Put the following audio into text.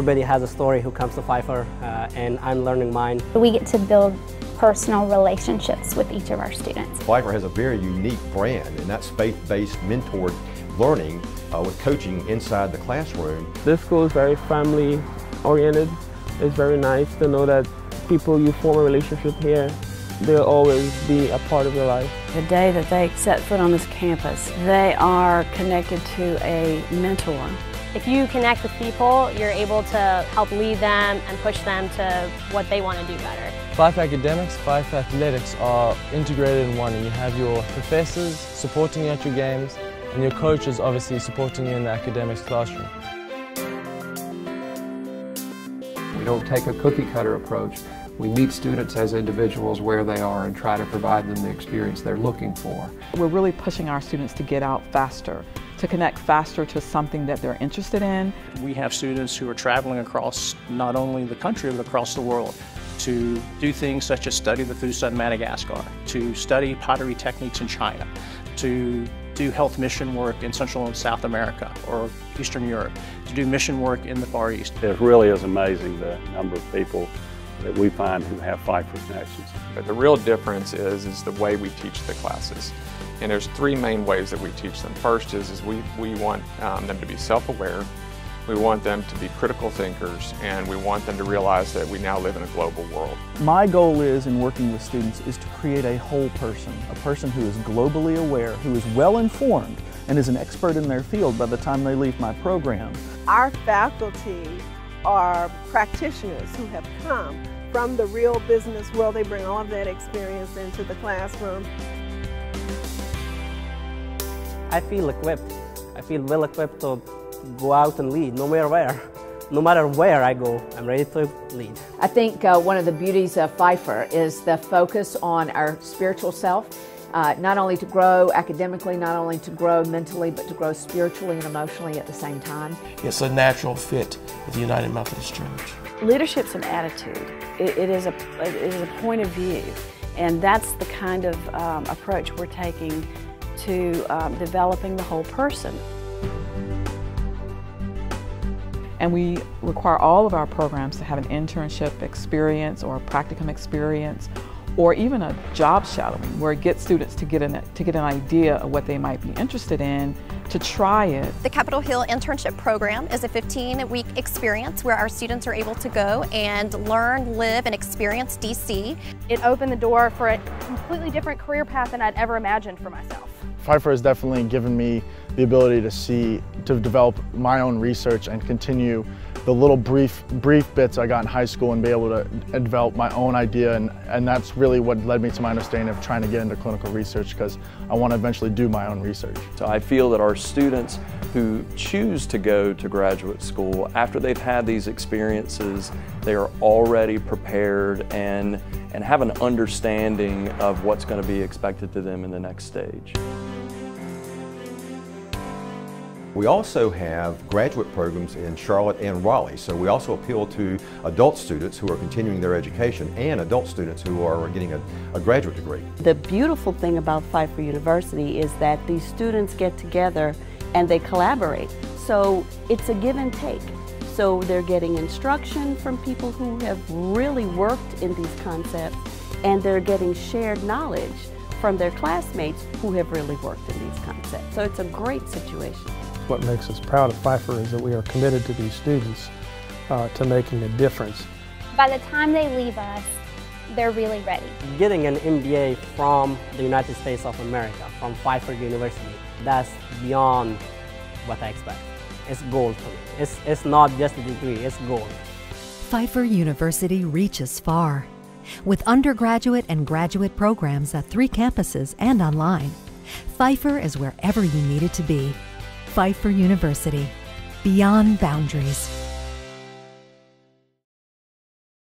everybody has a story who comes to Pfeiffer, uh, and I'm learning mine. We get to build personal relationships with each of our students. Pfeiffer has a very unique brand, and that's faith-based mentored learning uh, with coaching inside the classroom. This school is very family oriented. It's very nice to know that people you form a relationship here, they'll always be a part of your life. The day that they set foot on this campus, they are connected to a mentor. If you connect with people, you're able to help lead them and push them to what they want to do better. Pfeiffer Academics, Pfeiffer Athletics are integrated in one and you have your professors supporting you at your games and your coaches obviously supporting you in the academics classroom. We don't take a cookie cutter approach. We meet students as individuals where they are and try to provide them the experience they're looking for. We're really pushing our students to get out faster, to connect faster to something that they're interested in. We have students who are traveling across not only the country but across the world to do things such as study the fossa in Madagascar, to study pottery techniques in China, to do health mission work in Central and South America or Eastern Europe, to do mission work in the Far East. It really is amazing the number of people that we find who have Pfeiffer connections. But the real difference is, is the way we teach the classes. And there's three main ways that we teach them. First is, is we, we want um, them to be self-aware, we want them to be critical thinkers, and we want them to realize that we now live in a global world. My goal is, in working with students, is to create a whole person, a person who is globally aware, who is well informed, and is an expert in their field by the time they leave my program. Our faculty are practitioners who have come from the real business world. They bring all of that experience into the classroom. I feel equipped. I feel well equipped to go out and lead, no matter where. No matter where I go, I'm ready to lead. I think uh, one of the beauties of Pfeiffer is the focus on our spiritual self. Uh, not only to grow academically, not only to grow mentally, but to grow spiritually and emotionally at the same time. It's a natural fit with the United Methodist Church. Leadership's an attitude. it, it, is, a, it is a point of view. And that's the kind of um, approach we're taking to um, developing the whole person. And we require all of our programs to have an internship experience or a practicum experience or even a job shadowing where it gets students to get, an, to get an idea of what they might be interested in to try it. The Capitol Hill Internship Program is a 15-week experience where our students are able to go and learn, live, and experience DC. It opened the door for a completely different career path than I'd ever imagined for myself. Pfeiffer has definitely given me the ability to see, to develop my own research and continue the little brief brief bits I got in high school and be able to develop my own idea and, and that's really what led me to my understanding of trying to get into clinical research because I want to eventually do my own research. So I feel that our students who choose to go to graduate school after they've had these experiences they are already prepared and and have an understanding of what's going to be expected to them in the next stage. We also have graduate programs in Charlotte and Raleigh, so we also appeal to adult students who are continuing their education and adult students who are getting a, a graduate degree. The beautiful thing about Pfeiffer University is that these students get together and they collaborate. So it's a give and take. So they're getting instruction from people who have really worked in these concepts and they're getting shared knowledge from their classmates who have really worked in these concepts. So it's a great situation. What makes us proud of Pfeiffer is that we are committed to these students uh, to making a difference. By the time they leave us, they're really ready. Getting an MBA from the United States of America, from Pfeiffer University, that's beyond what I expect. It's gold for me. It's, it's not just a degree, it's gold. Pfeiffer University reaches far. With undergraduate and graduate programs at three campuses and online, Pfeiffer is wherever you need it to be. Pfeiffer University, beyond boundaries.